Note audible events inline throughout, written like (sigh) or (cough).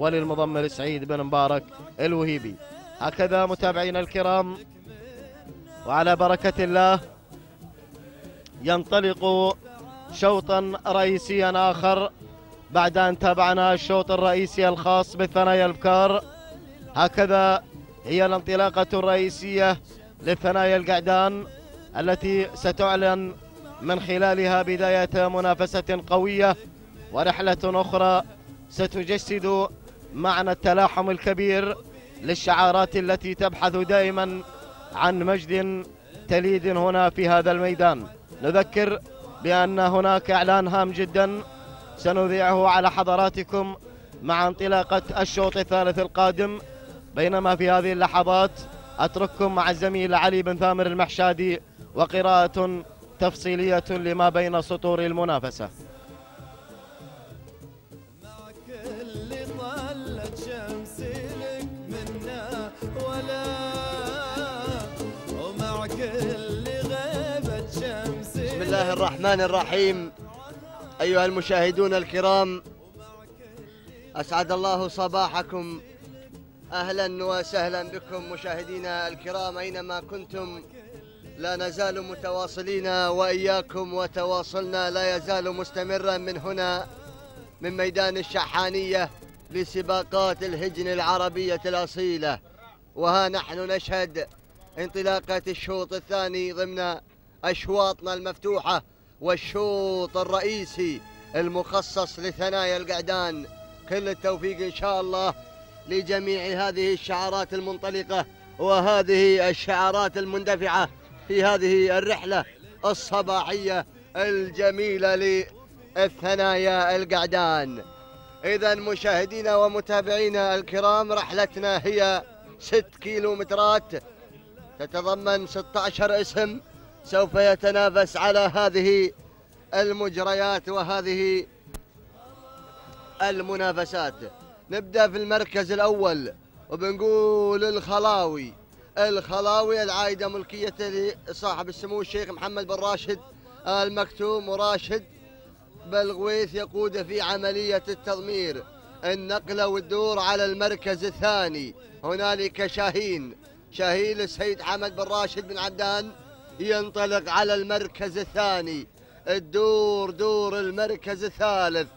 وللمضمر سعيد بن مبارك الوهيبي. هكذا متابعينا الكرام وعلى بركة الله ينطلق شوطا رئيسيا آخر بعد أن تابعنا الشوط الرئيسي الخاص بالثنايا البكار هكذا هي الانطلاقة الرئيسية للثنايا القعدان التي ستعلن من خلالها بداية منافسة قوية ورحلة أخرى ستجسد معنى التلاحم الكبير للشعارات التي تبحث دائما عن مجد تليد هنا في هذا الميدان. نذكر بأن هناك إعلان هام جدا سنذيعه على حضراتكم مع انطلاقة الشوط الثالث القادم. بينما في هذه اللحظات أترككم مع الزميل علي بن ثامر المحشادي وقراءة تفصيلية لما بين سطور المنافسة. الله الرحمن الرحيم. أيها المشاهدون الكرام أسعد الله صباحكم. أهلا وسهلا بكم مشاهدينا الكرام أينما كنتم. لا نزال متواصلين وإياكم وتواصلنا لا يزال مستمرا من هنا من ميدان الشحانية لسباقات الهجن العربية الأصيلة. وها نحن نشهد انطلاقة الشوط الثاني ضمن أشواطنا المفتوحة والشوط الرئيسي المخصص لثنايا القعدان. كل التوفيق إن شاء الله لجميع هذه الشعارات المنطلقة وهذه الشعارات المندفعة في هذه الرحلة الصباحية الجميلة للثنايا القعدان. إذا مشاهدينا ومتابعينا الكرام رحلتنا هي ست كيلومترات. تتضمن 16 اسم. سوف يتنافس على هذه المجريات وهذه المنافسات. نبدأ في المركز الأول وبنقول الخلاوي. الخلاوي العائدة ملكية لصاحب السمو الشيخ محمد بن راشد المكتوم وراشد بالغويث يقود في عملية التضمير. النقلة والدور على المركز الثاني. هنالك شاهين. شاهين السيد حمد بن راشد بن عبدان ينطلق على المركز الثاني. الدور دور المركز الثالث.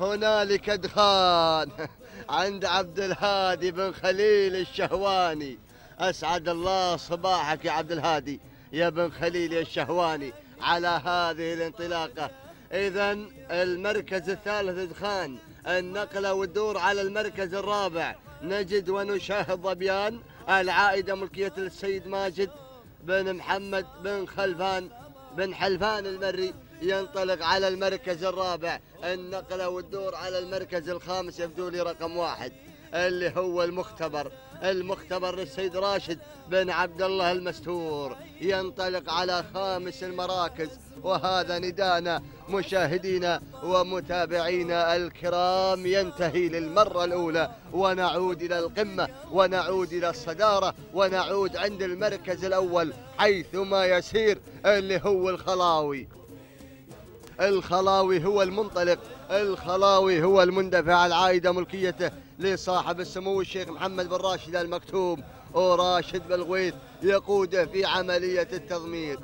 هنالك دخان (laughs) عند عبد الهادي بن خليل الشهواني. أسعد الله صباحك يا عبد الهادي. يا بن خليل الشهواني على هذه الانطلاقة. اذا المركز الثالث دخان. النقلة والدور على المركز الرابع. نجد ونشاهد ظبيان العائدة ملكية السيد ماجد بن محمد بن خلفان بن حلفان المري ينطلق على المركز الرابع. النقلة والدور على المركز الخامس يبدو لي رقم واحد اللي هو المختبر. المختبر للسيد راشد بن عبد الله المستور. ينطلق على خامس المراكز. وهذا ندانا مشاهدينا ومتابعينا الكرام. ينتهي للمرة الأولى ونعود إلى القمة ونعود إلى الصدارة ونعود عند المركز الأول حيثما يسير اللي هو الخلاوي. الخلاوي هو المنطلق الخلاوي هو المندفع العائدة ملكيته لصاحب السمو الشيخ محمد بن راشد المكتوم. وراشد بالغويث يقوده في عملية التضمير.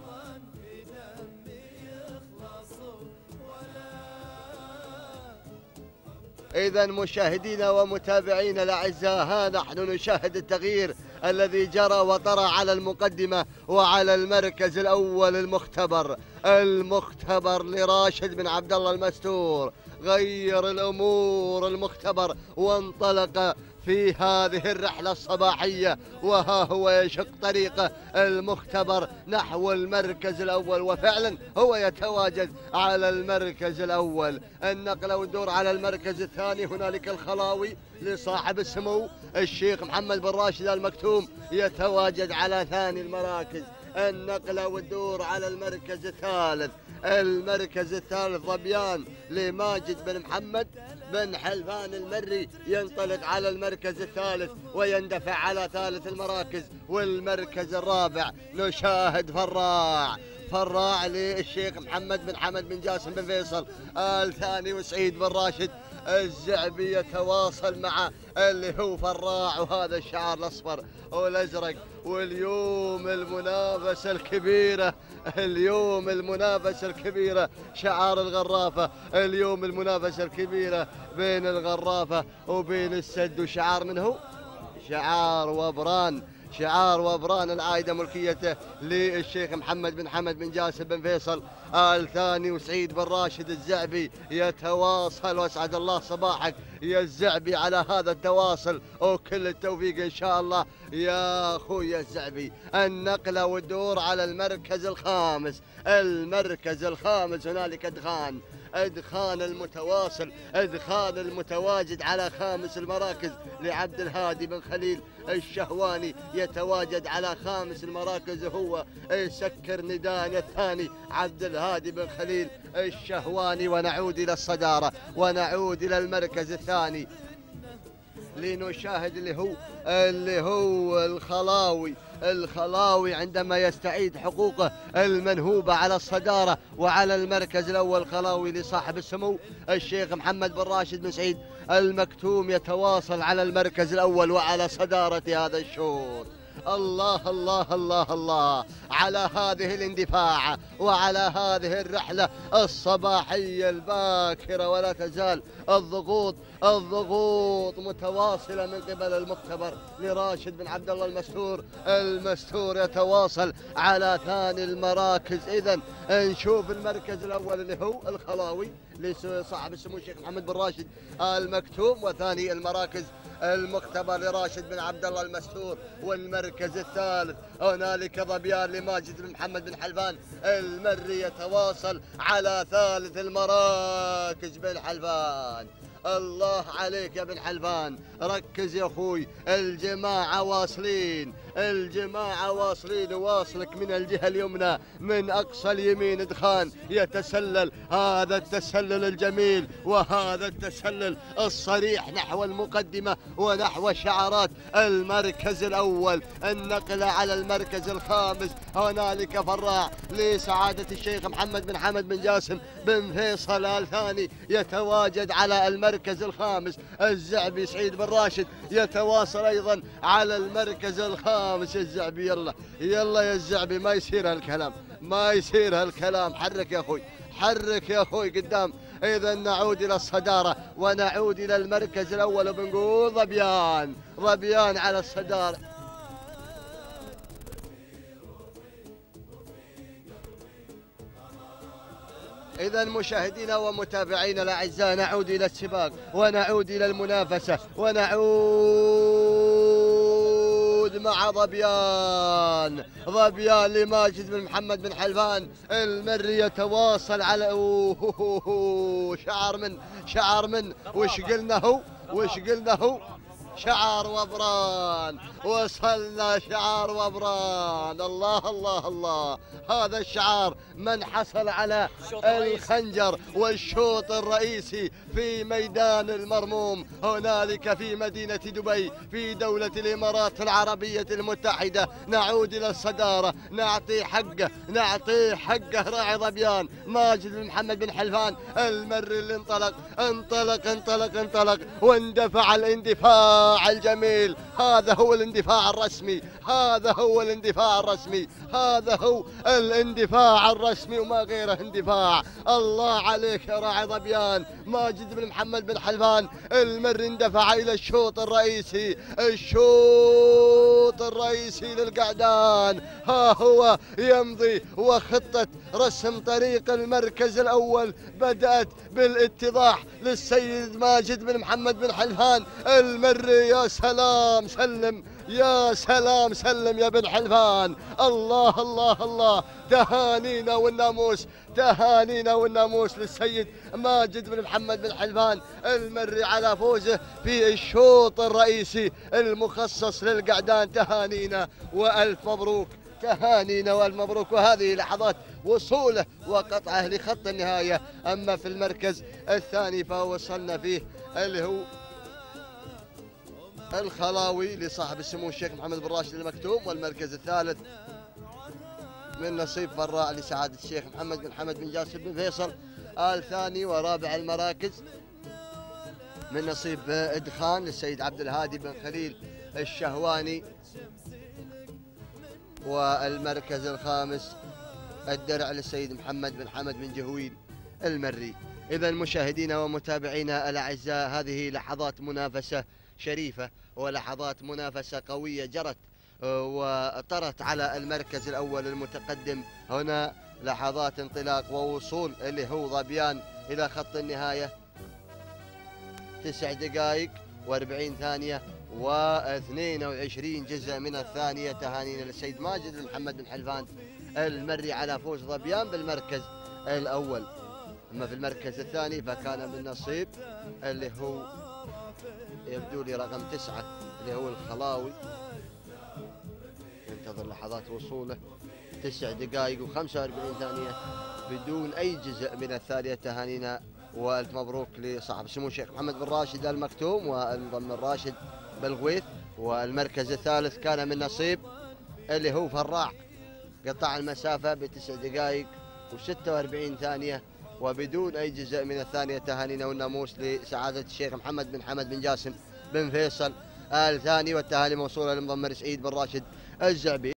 إذا مشاهدينا ومتابعينا الأعزاء ها نحن نشاهد التغيير الذي جرى وطرى على المقدمة وعلى المركز الأول المختبر المختبر لراشد بن عبد الله المستور غير الأمور المختبر وانطلق في هذه الرحلة الصباحية وها هو يشق طريقه المختبر نحو المركز الأول. وفعلا هو يتواجد على المركز الأول. النقلة والدور على المركز الثاني هنالك الخلاوي لصاحب السمو الشيخ محمد بن راشد المكتوم يتواجد على ثاني المراكز. النقلة والدور على المركز الثالث. المركز الثالث ظبيان لماجد بن محمد بن حلفان المري ينطلق على المركز الثالث ويندفع على ثالث المراكز والمركز الرابع. نشاهد فراع. فراع للشيخ محمد بن حمد بن جاسم بن فيصل الثاني وسعيد بن راشد. الزعبي يتواصل مع اللي هو فراع وهذا الشعار الأصفر والأزرق. واليوم المنافسه الكبيرة اليوم المنافسه الكبيرة شعار الغرافة. اليوم المنافسه الكبيرة بين الغرافة وبين السد وشعار من هو؟ شعار وبران. شعار وبران العائدة ملكيته للشيخ محمد بن حمد بن جاسم بن فيصل آل ثاني وسعيد بن راشد الزعبي يتواصل وأسعد الله صباحك. يا الزعبي على هذا التواصل. وكل التوفيق إن شاء الله. يا أخوي الزعبي النقله والدور على المركز الخامس. المركز الخامس هنالك إدخان. إدخان المتواصل إدخان المتواجد على خامس المراكز. لعبد الهادي بن خليل الشهواني يتواجد على خامس المراكز. هو سكر ندان الثاني عبد الهادي بن خليل الشهواني. ونعود إلى الصدارة ونعود إلى المركز الثاني. لنشاهد اللي هو اللي هو الخلاوي. الخلاوي عندما يستعيد حقوقه المنهوبة على الصدارة وعلى المركز الأول خلاوي لصاحب السمو الشيخ محمد بن راشد بن سعيد. المكتوم يتواصل على المركز الأول وعلى صدارة هذا الشوط الله الله الله الله. على هذه الاندفاع وعلى هذه الرحلة الصباحية الباكرة ولا تزال الضغوط الضغوط متواصلة من قبل المختبر لراشد بن عبد الله المستور. المستور يتواصل على ثاني المراكز. إذا نشوف المركز الأول اللي هو الخلاوي لصاحب السمو الشيخ محمد بن راشد المكتوم وثاني المراكز المختبر لراشد بن عبد الله المستور والمركز الثالث. هنالك ظبيان لماجد بن محمد بن حلفان المري يتواصل على ثالث المراكز بن حلفان الله عليك يا بن حلفان ركز يا أخوي. الجماعة واصلين. الجماعة واصلين واصلك من الجهة اليمنى من أقصى اليمين دخان يتسلل. هذا التسلل الجميل وهذا التسلل الصريح نحو المقدمة ونحو شعارات المركز الأول النقله على المركز الخامس. هنالك فراع لسعادة الشيخ محمد بن حمد بن جاسم بن فيصل الثاني. يتواجد على المركز الخامس. الزعبي سعيد بن راشد يتواصل أيضا على المركز الخامس. الزعبي يلا يلا يا الزعبي ما يصير هالكلام ما يصير هالكلام. حرك يا أخوي حرك يا أخوي قدام. إذا نعود إلى الصدارة ونعود إلى المركز الأول وبنقول ظبيان ظبيان على الصدارة. إذا مشاهدينا ومتابعينا الأعزاء نعود إلى السباق ونعود إلى المنافسة ونعود مع ظبيان. ظبيان لماجد بن محمد بن حلفان. المري يتواصل على شعر من شعر من. وش قلنا هو؟ وش قلنا هو؟ شعار وبران وصلنا شعار وبران الله الله الله. هذا الشعار من حصل على الخنجر والشوط الرئيسي في ميدان المرموم. هنالك في مدينة دبي في دولة الإمارات العربية المتحدة. نعود إلى الصدارة. نعطي حقه نعطي حقه راعي ظبيان. ماجد بن محمد بن حلفان المر اللي انطلق. انطلق انطلق انطلق. واندفع الاندفاع. الجميل. هذا هو الاندفاع الرسمي. هذا هو الاندفاع الرسمي. هذا هو الاندفاع الرسمي وما غيره اندفاع. الله عليك يا راعي ظبيان. ماجد بن محمد بن حلفان. المر اندفع إلى الشوط الرئيسي. الشوط الرئيسي للقعدان. ها هو يمضي وخطة رسم طريق المركز الأول. بدأت بالاتضاح للسيد ماجد بن محمد بن حلفان. المري يا سلام سلم. يا سلام سلم يا بن حلفان. الله الله الله. تهانينا والناموس تهانينا والناموس للسيد ماجد بن محمد بن حلفان المري على فوزه في الشوط الرئيسي المخصص للقعدان. تهانينا وألف مبروك تهانينا وألف مبروك. وهذه لحظات وصوله وقطعه لخط النهاية. أما في المركز الثاني فوصلنا فيه اللي هو الخلاوي لصاحب السمو الشيخ محمد بن راشد المكتوم والمركز الثالث من نصيب فراع لسعادة الشيخ محمد بن حمد بن جاسر بن فيصل. الثاني ورابع المراكز من نصيب إدخان للسيد عبد الهادي بن خليل الشهواني. والمركز الخامس الدرع للسيد محمد بن حمد بن جهويل المري. إذا مشاهدينا ومتابعينا الأعزاء هذه لحظات منافسة شريفة. ولحظات منافسة قوية جرت آه، وطرت على المركز الأول المتقدم. هنا لحظات انطلاق ووصول اللي هو ظبيان إلى خط النهاية. تسع دقائق و40 ثانية و22 جزء من الثانية. تهانينا للسيد ماجد محمد بن حلفان المري على فوز ظبيان بالمركز الأول. أما في المركز الثاني فكان من نصيب اللي هو يبدو لي رقم تسعة اللي هو الخلاوي. ينتظر لحظات وصوله. تسع دقائق و45 ثانية. بدون أي جزء من الثانية تهانينا. والف مبروك لصاحب سمو الشيخ محمد بن راشد المكتوم والمضم راشد بالغويث والمركز الثالث كان من نصيب اللي هو فراع قطع المسافة بتسع دقائق و46 ثانية. وبدون أي جزء من الثانية تهانينا والناموس لسعادة الشيخ محمد بن حمد بن جاسم بن فيصل. الثاني والتهاني موصولة لمضمر سعيد بن راشد الزعبي.